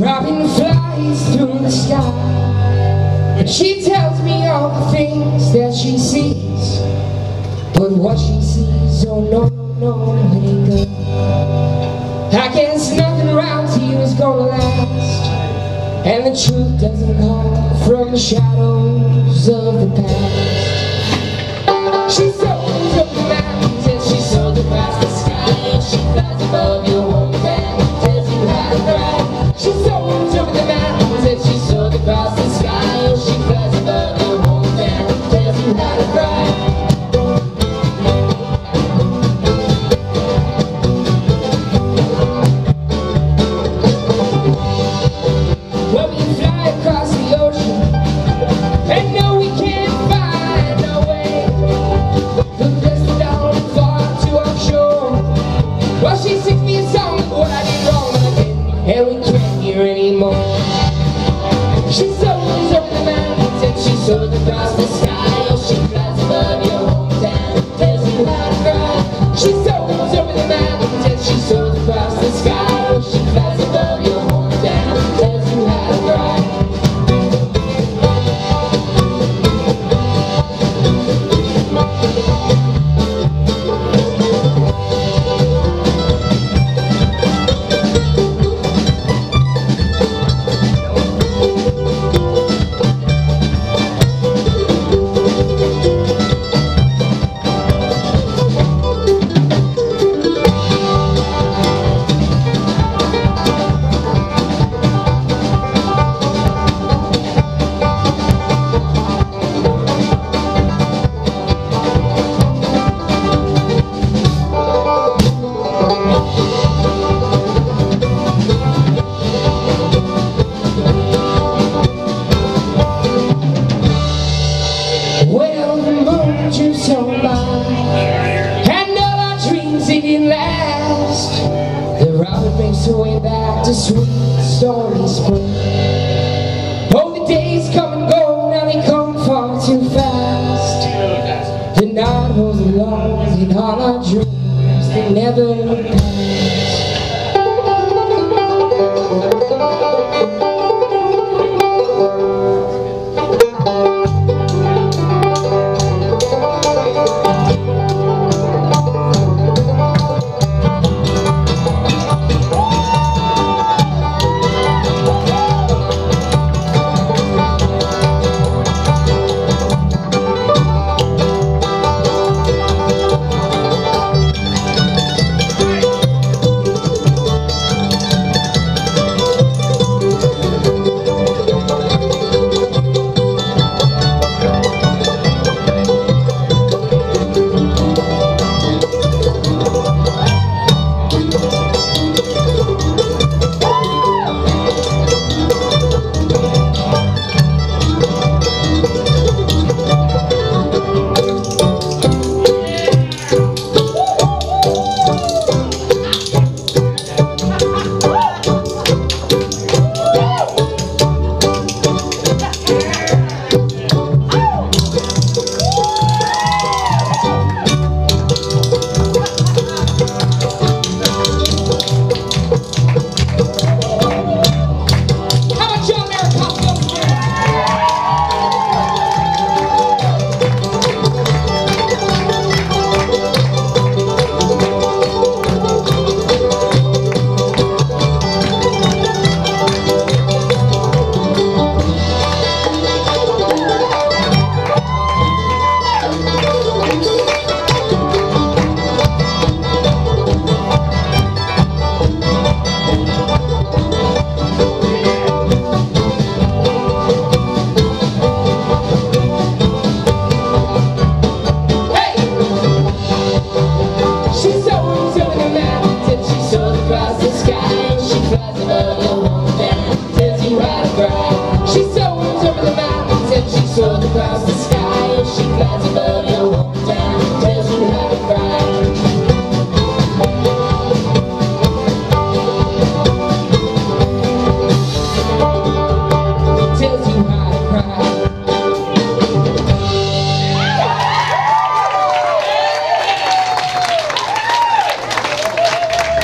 Robin flies through the sky And she tells me all the things that she sees. But what she sees, oh no, no, no, it ain't good I guess nothing around here is gonna last And the truth doesn't come from the shadows of the past. She's so up the mountains and she soars across the sky. And she flies above your she sings me a song of what I did wrong again And we can't hear anymore She soars over the mountains And she soars across way back to sweet stormy spring. Oh, the days come and go, now they come far too fast. The night was long and all our dreams, they never She sold over the mountains and she across the sky.